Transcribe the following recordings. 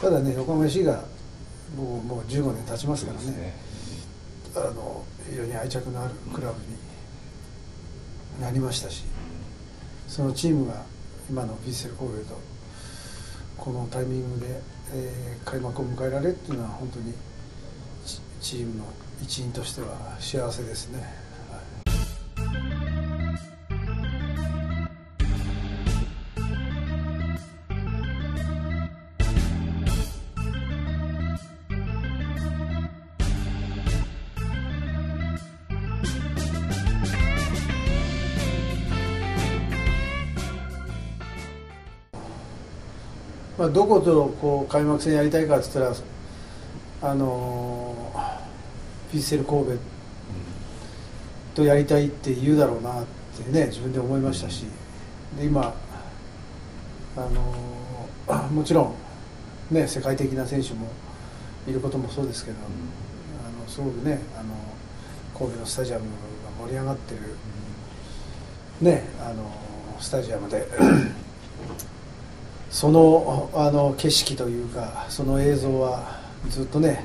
ただね横浜 FC がもうもう15年経ちますからね、ね、あの非常に愛着のあるクラブになりましたしそのチームが今のヴィッセル神戸とこのタイミングで、えー、開幕を迎えられるっていうのは本当にチームの一員としては幸せですね。まあ、どことこう開幕戦やりたいかっつったらあのフィッセル神戸とやりたいって言うだろうなってね自分で思いましたし。で今あの もちろんね世界的な選手もいることもそうですけど、あのすごくねあの神戸のスタジアムが盛り上がってる、ねあのスタジアムでそのあの景色というかその映像はずっとね、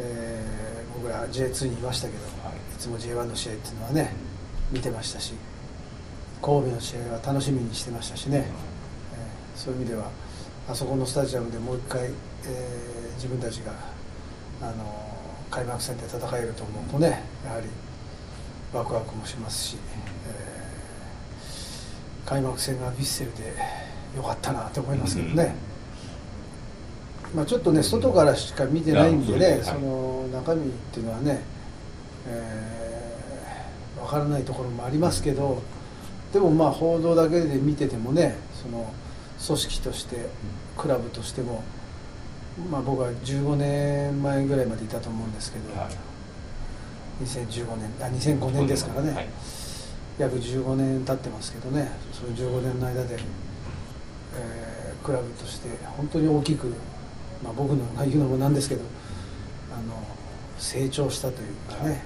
えー、僕ら J2 にいましたけど、はい、いつも J1 の試合っていうのはね見てましたし神戸の試合は楽しみにしてましたしね、えー、そういう意味ではあそこのスタジアムでもう一回、えー、自分たちがあの開幕戦で戦えると思うとねやはりワクワクもしますし、えー、開幕戦がヴィッセルでよかったなと思いますけどね、まあ、ちょっとね外からしか見てないんでね、その中身っていうのはね、えー、分からないところもありますけどでもまあ報道だけで見ててもねその組織としてクラブとしても、まあ、僕は15年前ぐらいまでいたと思うんですけど、はい、2015年あ2005年ですからね、はい、約15年経ってますけどね。その15年の間で。えー、クラブとして本当に大きく、まあ、僕のが言うのもなんですけどあの成長したというかね、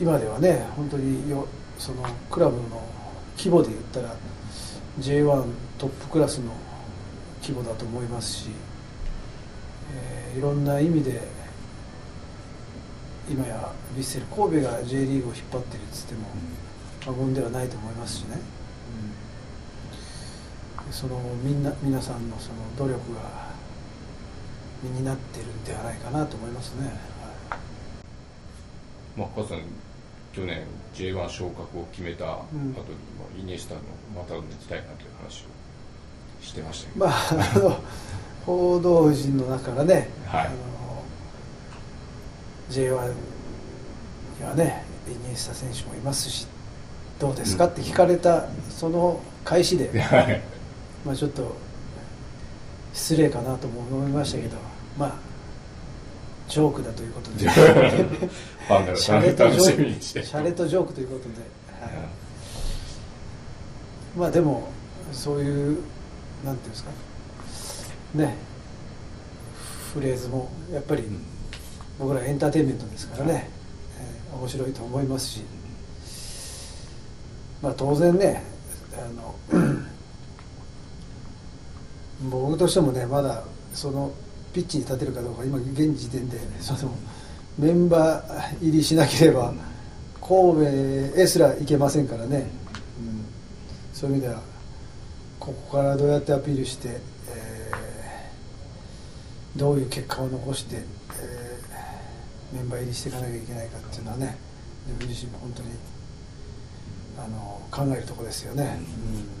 今ではね本当によそのクラブの規模で言ったら J1 トップクラスの規模だと思いますし、えー、いろんな意味で今やヴィッセル神戸が J リーグを引っ張ってるっつっても過言ではないと思いますしね。そのみんな皆さんのその努力が身になってるんではないかなと思いますね。はい、まあ、さん去年 J1 昇格を決めた後に、うん、イニエスタのまた打ちたいなという話をしてましたけど、まあ、あの報道陣の中からね、はい、あの J1 にはねイニエスタ選手もいますしどうですか？って聞かれたその開始で、はいまあ、ちょっと失礼かなとも思いましたけど、まあジョークだということで。シャレとジョークシャレとジョークということで、はい、まあでもそういうなんていうんですか。ね。フレーズもやっぱり僕らエンターテインメントですからね、えー、面白いと思いますし。まあ当然ねあの僕としてもねまだそのピッチに立てるかどうか今現時点でそのメンバー入りしなければ神戸へすら行けませんからね、うん、そういう意味ではここからどうやってアピールして、えー、どういう結果を残して、えー、メンバー入りしていかなきゃいけないかっていうのはね自分自身も本当にあの考えるところですよね。うん。